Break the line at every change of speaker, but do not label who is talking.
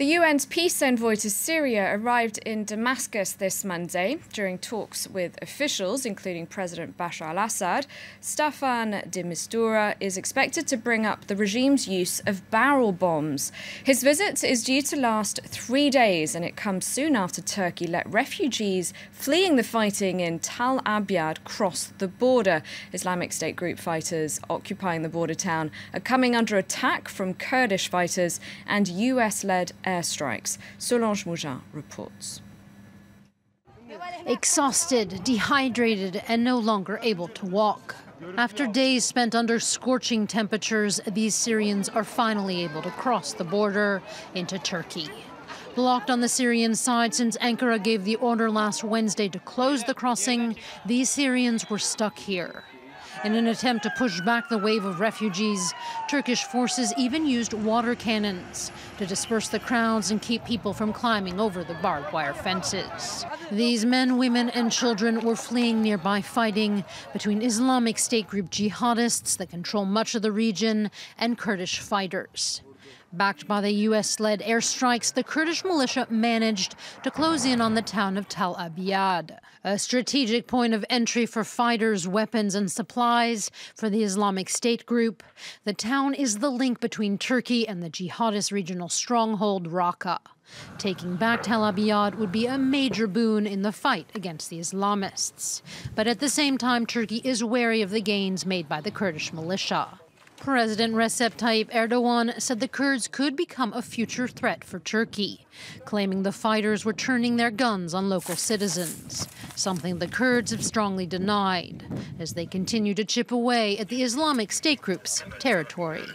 The UN's peace envoy to Syria arrived in Damascus this Monday during talks with officials, including President Bashar al Assad. Staffan de Mistura is expected to bring up the regime's use of barrel bombs. His visit is due to last three days, and it comes soon after Turkey let refugees fleeing the fighting in Tal Abyad cross the border. Islamic State group fighters occupying the border town are coming under attack from Kurdish fighters and US led airstrikes. Solange Mougin reports.
Exhausted, dehydrated, and no longer able to walk. After days spent under scorching temperatures, these Syrians are finally able to cross the border into Turkey. Blocked on the Syrian side since Ankara gave the order last Wednesday to close the crossing, these Syrians were stuck here. In an attempt to push back the wave of refugees, Turkish forces even used water cannons to disperse the crowds and keep people from climbing over the barbed wire fences. These men, women, and children were fleeing nearby fighting between Islamic State group jihadists that control much of the region and Kurdish fighters. Backed by the U.S. led airstrikes, the Kurdish militia managed to close in on the town of Tal Abyad, a strategic point of entry for fighters, weapons, and supplies for the Islamic State group. The town is the link between Turkey and the jihadist regional stronghold Raqqa. Taking back Tal Abyad would be a major boon in the fight against the Islamists. But at the same time, Turkey is wary of the gains made by the Kurdish militia. President Recep Tayyip Erdogan said the Kurds could become a future threat for Turkey, claiming the fighters were turning their guns on local citizens, something the Kurds have strongly denied as they continue to chip away at the Islamic State group's territory.